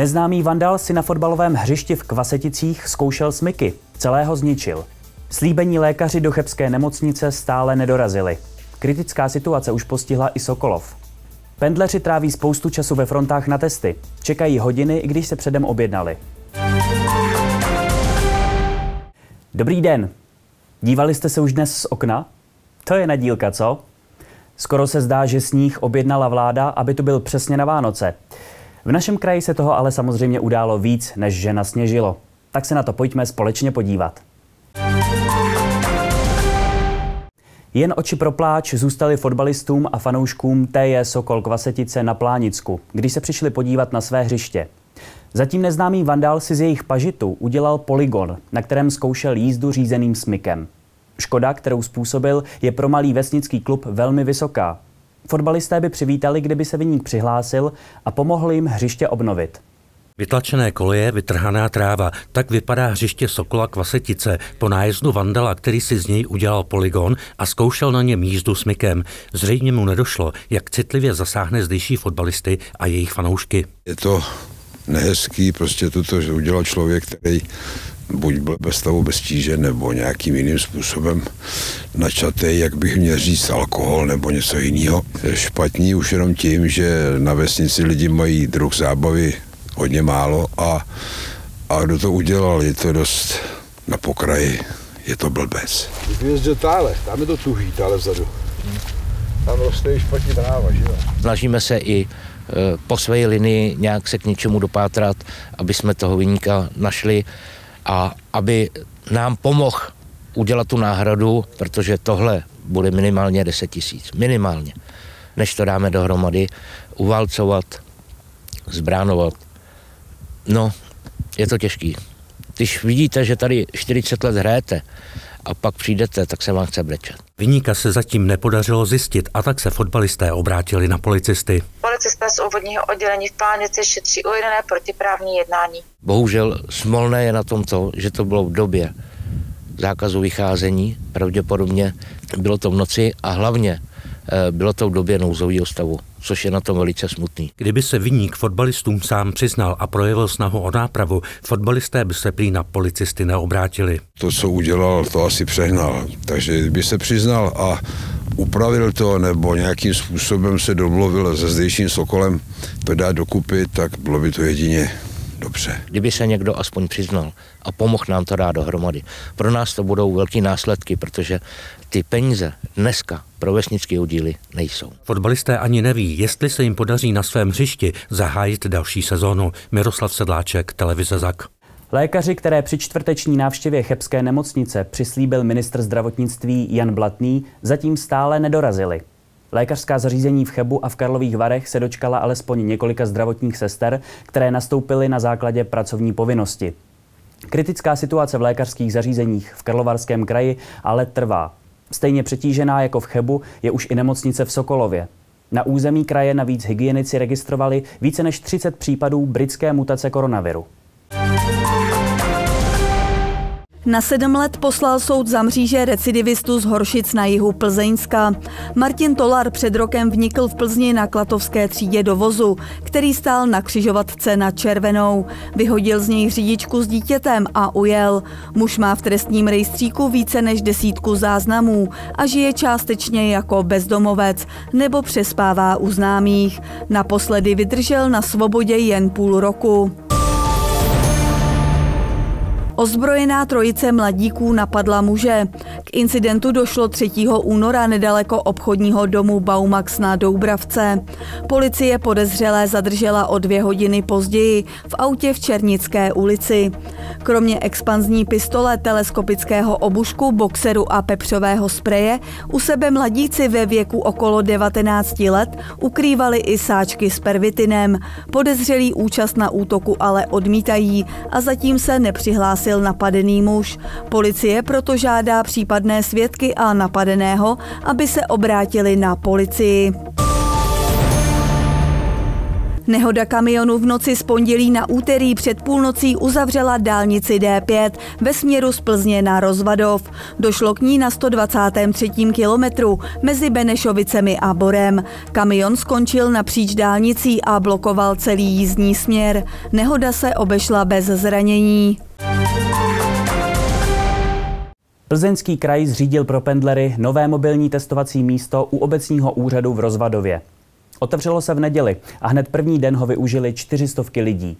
Neznámý vandal si na fotbalovém hřišti v Kvaseticích zkoušel smyky. Celého zničil. Slíbení lékaři do chebské nemocnice stále nedorazili. Kritická situace už postihla i Sokolov. Pendleři tráví spoustu času ve frontách na testy. Čekají hodiny, i když se předem objednali. Dobrý den. Dívali jste se už dnes z okna? To je nadílka, co? Skoro se zdá, že sníh objednala vláda, aby to byl přesně na Vánoce. V našem kraji se toho ale samozřejmě událo víc, než že nasněžilo. Tak se na to pojďme společně podívat. Jen oči pro pláč zůstaly fotbalistům a fanouškům TJ Sokol Kvasetice na Plánicku, když se přišli podívat na své hřiště. Zatím neznámý vandal si z jejich pažitu udělal poligon, na kterém zkoušel jízdu řízeným smykem. Škoda, kterou způsobil, je pro malý vesnický klub velmi vysoká. Fotbalisté by přivítali, kdyby se vyník přihlásil a pomohl jim hřiště obnovit. Vytlačené koleje, vytrhaná tráva, tak vypadá hřiště Sokola Kvasetice po nájezdu Vandala, který si z něj udělal poligon a zkoušel na něm jízdu s mykem. Zřejmě mu nedošlo, jak citlivě zasáhne zdejší fotbalisty a jejich fanoušky. Je to nehezký, prostě toto udělal člověk, který buď byl bez stavu bez tíže, nebo nějakým jiným způsobem načatý, jak bych měl říct, alkohol nebo něco jiného. Špatný už jenom tím, že na vesnici lidi mají druh zábavy hodně málo a, a kdo to udělal, je to dost na pokraji, je to blbec. Jezdil tále, tam je to tuhý, tále vzadu. Tam roste špatně tráva, že jo? Snažíme se i e, po své linii nějak se k něčemu dopátrat, aby jsme toho vyníka našli a aby nám pomohl udělat tu náhradu, protože tohle bude minimálně 10 tisíc. Minimálně. Než to dáme dohromady, uvalcovat, zbránovat. No, je to těžký. Když vidíte, že tady 40 let hrajete a pak přijdete, tak se vám chce brečet. Vyníka se zatím nepodařilo zjistit a tak se fotbalisté obrátili na policisty. Policisté z úvodního oddělení v Plánici šetří ujedené protiprávní jednání. Bohužel smolné je na tom to, že to bylo v době zákazu vycházení, pravděpodobně bylo to v noci a hlavně bylo to v době nouzového stavu, což je na tom velice smutný. Kdyby se vyník fotbalistům sám přiznal a projevil snahu o nápravu, fotbalisté by se prý na policisty neobrátili. To, co udělal, to asi přehnal. Takže kdyby se přiznal a upravil to nebo nějakým způsobem se domluvil se zdejším Sokolem to dát dokupy, tak bylo by to jedině dobře. Kdyby se někdo aspoň přiznal a pomohl nám to dát dohromady. Pro nás to budou velký následky, protože ty peníze dneska pro vesnické oddíly nejsou. Fotbalisté ani neví, jestli se jim podaří na svém hřišti zahájit další sezónu. Miroslav Sedláček, televize ZAK. Lékaři, které při čtvrteční návštěvě Chebské nemocnice přislíbil ministr zdravotnictví Jan Blatný, zatím stále nedorazili. Lékařská zařízení v Chebu a v Karlových Varech se dočkala alespoň několika zdravotních sester, které nastoupily na základě pracovní povinnosti. Kritická situace v lékařských zařízeních v Karlovarském kraji ale trvá. Stejně přetížená jako v Chebu je už i nemocnice v Sokolově. Na území kraje navíc hygienici registrovali více než 30 případů britské mutace koronaviru. Na sedm let poslal soud za mříže recidivistu z Horšic na jihu Plzeňska. Martin Tolar před rokem vnikl v Plzni na klatovské třídě do vozu, který stál na křižovatce na červenou. Vyhodil z něj řidičku s dítětem a ujel. Muž má v trestním rejstříku více než desítku záznamů a žije částečně jako bezdomovec nebo přespává u známých. Naposledy vydržel na svobodě jen půl roku. Ozbrojená trojice mladíků napadla muže. K incidentu došlo 3. února nedaleko obchodního domu Baumax na Doubravce. Policie podezřelé zadržela o dvě hodiny později v autě v Černické ulici. Kromě expanzní pistole, teleskopického obušku, boxeru a pepřového spreje u sebe mladíci ve věku okolo 19 let ukrývali i sáčky s pervitinem. Podezřelý účast na útoku ale odmítají a zatím se nepřihlásil hlásil napadený muž. Policie proto žádá případné svědky a napadeného, aby se obrátili na policii. Nehoda kamionu v noci z pondělí na úterý před půlnocí uzavřela dálnici D5 ve směru z Plzně na Rozvadov. Došlo k ní na 123. kilometru mezi Benešovicemi a Borem. Kamion skončil napříč dálnicí a blokoval celý jízdní směr. Nehoda se obešla bez zranění. Plzeňský kraj zřídil pro pendlery nové mobilní testovací místo u obecního úřadu v Rozvadově. Otevřelo se v neděli a hned první den ho využili čtyřistovky lidí.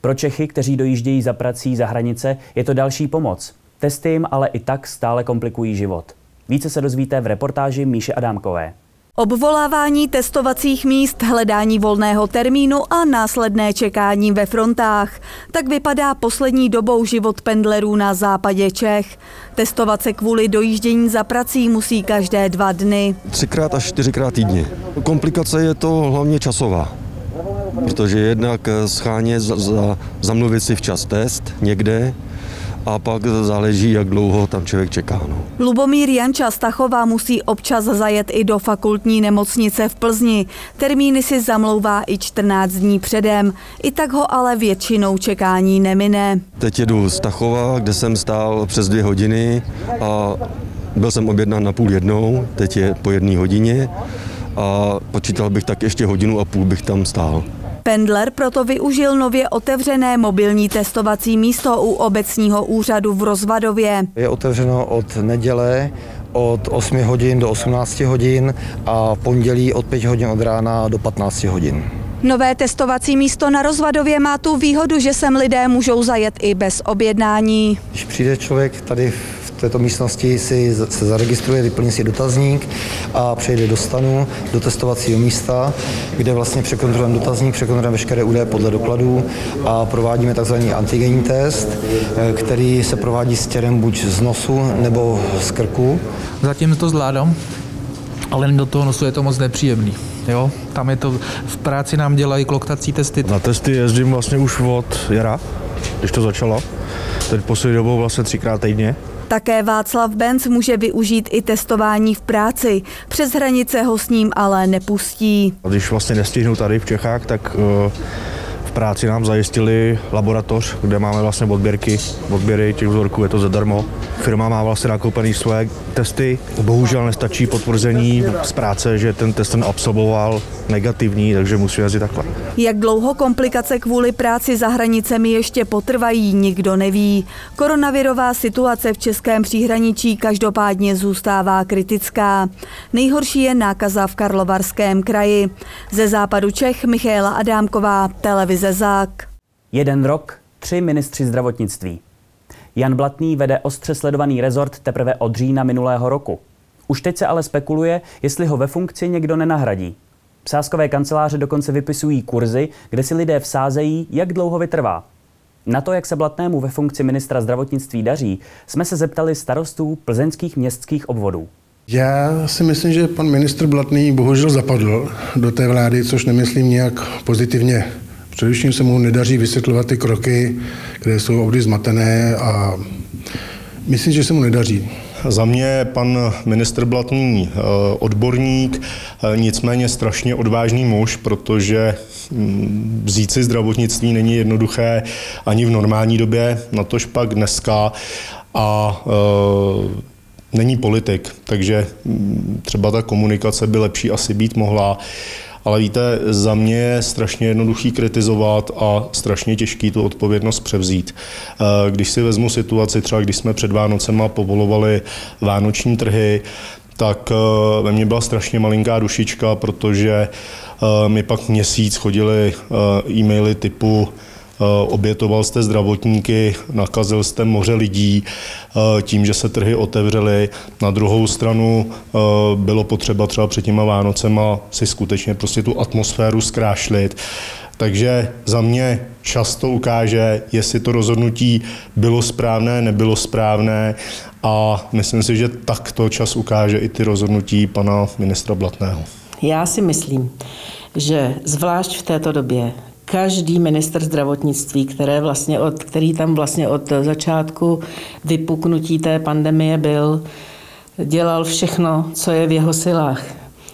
Pro Čechy, kteří dojíždějí za prací za hranice, je to další pomoc. Testy jim ale i tak stále komplikují život. Více se dozvíte v reportáži Míše Adámkové. Obvolávání testovacích míst, hledání volného termínu a následné čekání ve frontách. Tak vypadá poslední dobou život pendlerů na západě Čech. Testovat se kvůli dojíždění za prací musí každé dva dny. Třikrát až čtyřikrát týdně. Komplikace je to hlavně časová protože jednak za, zamluvit si včas test někde, a pak záleží, jak dlouho tam člověk čeká. No. Lubomír Janča Stachová musí občas zajet i do fakultní nemocnice v Plzni. Termíny si zamlouvá i 14 dní předem. I tak ho ale většinou čekání nemine. Teď jedu z Stachova, kde jsem stál přes dvě hodiny a byl jsem objednán na půl jednou, teď je po jedné hodině a počítal bych tak ještě hodinu a půl bych tam stál. Pendler proto využil nově otevřené mobilní testovací místo u obecního úřadu v Rozvadově. Je otevřeno od neděle od 8 hodin do 18 hodin a pondělí od 5 hodin od rána do 15 hodin. Nové testovací místo na Rozvadově má tu výhodu, že sem lidé můžou zajet i bez objednání. Když přijde člověk tady této místnosti si se zaregistruje, vyplní si dotazník a přejde do stanu, do testovacího místa, kde vlastně překontrolujeme dotazník, překontrolujeme veškeré údaje podle dokladů a provádíme tzv. antigenní test, eh, který se provádí s těrem buď z nosu nebo z krku. Zatím to zvládám, ale do toho nosu je to moc nepříjemný. Jo, tam je to, v práci nám dělají kloktací testy. Na testy jezdím vlastně už od jara, když to začalo. Teď poslední dobou vlastně třikrát týdně. Také Václav Benz může využít i testování v práci. Přes hranice ho s ním ale nepustí. Když vlastně nestihnu tady v Čechách, tak eh, práci nám zajistili laboratoř, kde máme vlastně odběrky, odběry těch vzorků, je to zadarmo. Firma má vlastně nakoupený své testy. Bohužel nestačí potvrzení z práce, že ten test ten absolvoval negativní, takže musí jezdit takhle. Jak dlouho komplikace kvůli práci za hranicemi ještě potrvají, nikdo neví. Koronavirová situace v českém příhraničí každopádně zůstává kritická. Nejhorší je nákaza v Karlovarském kraji. Ze západu Čech Michaela Adámková, televize ZÁK. Jeden rok, tři ministři zdravotnictví. Jan Blatný vede ostře sledovaný rezort teprve od října minulého roku. Už teď se ale spekuluje, jestli ho ve funkci někdo nenahradí. Sáskové kanceláře dokonce vypisují kurzy, kde si lidé vsázejí, jak dlouho vytrvá. Na to, jak se Blatnému ve funkci ministra zdravotnictví daří, jsme se zeptali starostů plzeňských městských obvodů. Já si myslím, že pan ministr Blatný bohužel zapadl do té vlády, což nemyslím nějak pozitivně. Především se mu nedaří vysvětlovat ty kroky, které jsou obdy zmatené a myslím, že se mu nedaří. Za mě pan ministr Blatný eh, odborník, eh, nicméně strašně odvážný muž, protože mm, vzít si zdravotnictví není jednoduché ani v normální době, natož pak dneska. A e, není politik, takže mm, třeba ta komunikace by lepší asi být mohla. Ale víte, za mě je strašně jednoduchý kritizovat a strašně těžký tu odpovědnost převzít. Eh, když si vezmu situaci, třeba když jsme před Vánocema povolovali vánoční trhy, tak eh, ve mně byla strašně malinká dušička, protože eh, mi pak měsíc chodili e-maily typu obětoval jste zdravotníky, nakazil jste moře lidí eh, tím, že se trhy otevřely. Na druhou stranu eh, bylo potřeba třeba před těma Vánocema si skutečně prostě tu atmosféru zkrášlit. Takže za mě často ukáže, jestli to rozhodnutí bylo správné, nebylo správné a myslím si, že takto čas ukáže i ty rozhodnutí pana ministra Blatného. Já si myslím, že zvlášť v této době, každý minister zdravotnictví, které vlastně od, který tam vlastně od začátku vypuknutí té pandemie byl, dělal všechno, co je v jeho silách.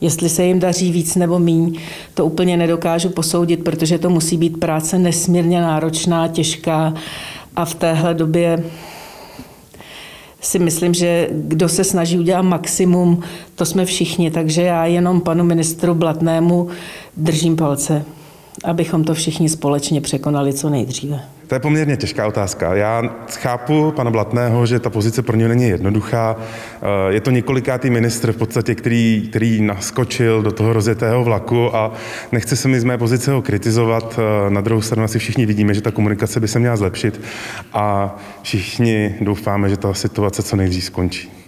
Jestli se jim daří víc nebo míň, to úplně nedokážu posoudit, protože to musí být práce nesmírně náročná, těžká a v téhle době si myslím, že kdo se snaží udělat maximum, to jsme všichni, takže já jenom panu ministru Blatnému držím palce, abychom to všichni společně překonali co nejdříve. To je poměrně těžká otázka. Já chápu pana Blatného, že ta pozice pro něj není jednoduchá. Eh, je to několikátý ministr v podstatě, který, který naskočil do toho rozjetého vlaku a nechce se mi z mé pozice ho kritizovat. Eh, na druhou stranu asi všichni vidíme, že ta komunikace by se měla zlepšit a všichni doufáme, že ta situace co nejdřív skončí.